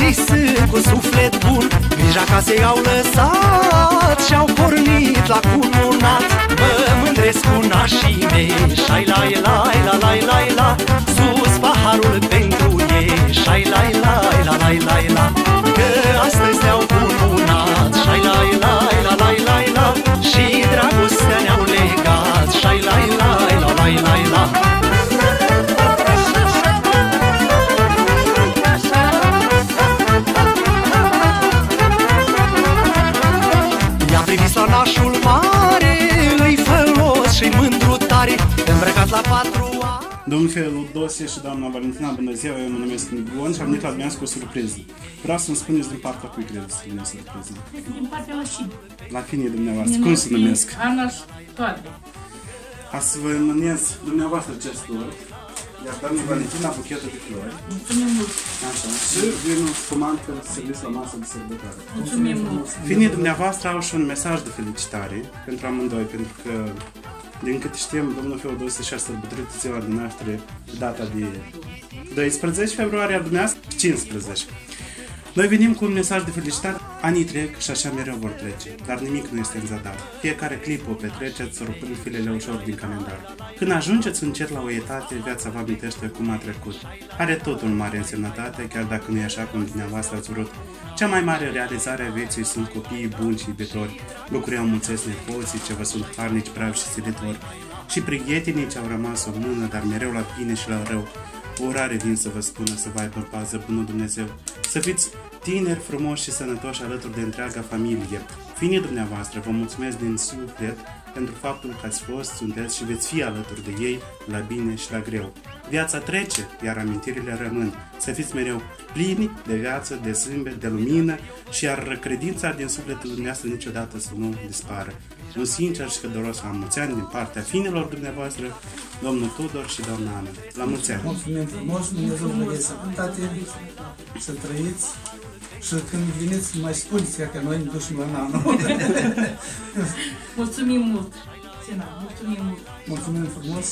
ei sunt cu suflet bun. Grija casei au lăsat și-au pornit la cununat. Mă mândresc cu nașii mei Șai la la la la la la. Sus paharul pentru ei Șai la la la la la la Îmbrăcat la patru ani Domnul Feodosie și doamna Valentina, bună ziua, eu mă numesc Niblon și am venit la dumneavoastră cu o surpriză. Vreau să-mi spuneți din partea cui credeți să fie surpriză. Din partea la cine? La fine dumneavoastră, cum se numesc? Ana și toate. Ca să vă mânez dumneavoastră acest flori, iar doamna Valentina buchetul de flori. Mulțumim mult. Așa. Și vinul spumant că serviți la masă de sărbătoare. Mulțumim mult. Finii dumneavoastră au și un mesaj de felicitare pentru amândoi, pentru că din câte știm, domnul Feodosie și-a sărbătorit ziua de naștere data de 12 februarie, a dumneavoastră 15. Noi venim cu un mesaj de felicitare. Anii trec și așa mereu vor trece, dar nimic nu este în zadar. Fiecare clip o petreceți, rupând filele ușor din calendar. Când ajungeți în cer la o etate, viața vă amintește cum a trecut. Are totul mare însemnătate, chiar dacă nu e așa cum dumneavoastră ați vrut. Cea mai mare realizare a vieții sunt copiii buni și iubitori. Bucuria mulțesc nepoții ce vă sunt harnici, bravi și silitori. Și prietenii ce au rămas o mână, dar mereu la bine și la rău. O urare vin să vă spună să vă aibă pază bunul Dumnezeu. Să fiți tineri, frumoși și sănătoși alături de întreaga familie. Finii dumneavoastră, vă mulțumesc din suflet pentru faptul că ați fost, sunteți și veți fi alături de ei la bine și la greu. Viața trece, iar amintirile rămân. Să fiți mereu plini de viață, de zâmbet, de lumină și iar credința din sufletul dumneavoastră niciodată să nu dispară. Un sincer și călduros la mulți ani din partea finilor dumneavoastră, domnul Tudor și doamna Ana. La mulți ani! Mulțumim frumos, Dumnezeu vă dea sănătate, să trăiți și când veniți mai spuneți că noi ne ducem la nano. Mulțumim mult. Sena, mulțumim mult. Mulțumim frumos.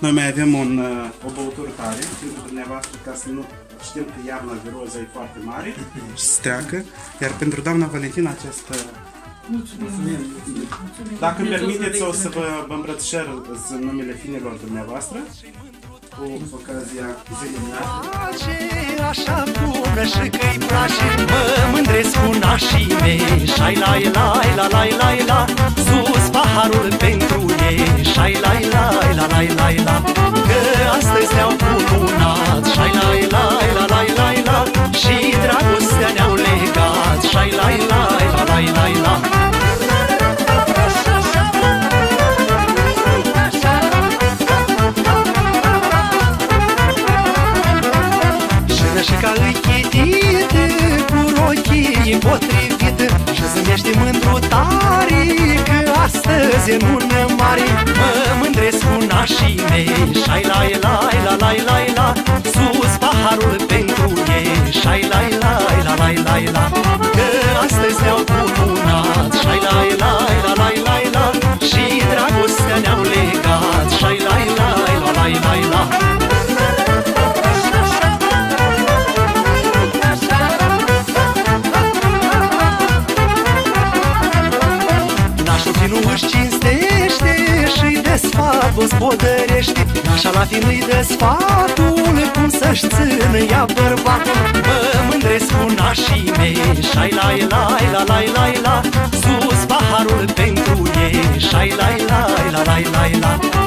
Noi mai avem un, uh, o băutură tare pentru dumneavoastră ca să nu știm că iarna viroza e foarte mare și se treacă, iar pentru doamna Valentina această Mulțumim. Dacă îmi permiteți, o să vă, vă îmbrățișez în numele finilor dumneavoastră. Cu ocazia zilei Face așa bună și că-i place Mă mândresc cu nașii mei. Șai la la la la la la Sus paharul pentru ei. Șai la la la la la la Că astăzi ne-au cununat potrivite Și zâmbește mândru tare Că astăzi e lună mare. Mă mândresc cu nașii mei. Șai la la la la la la gospodărește Nașa la fi nu-i de sfatul cum să-și țină ea bărbatul. Mă mândresc cu nașii mei Șai la la la la la la Sus paharul pentru ei. Șai la la la la la la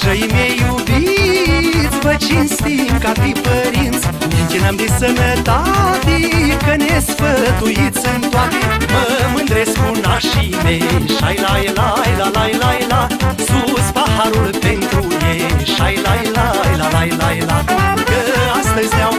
Nănășăii mei iubiți, vă cinstim ca fi părinți. Ne închinăm de sănătate, că ne sfătuiți în toate. Mă mândresc cu nașii mei, șai la la la la la la. Sus paharul pentru ei, șai la la la la la la. Că astăzi ne-au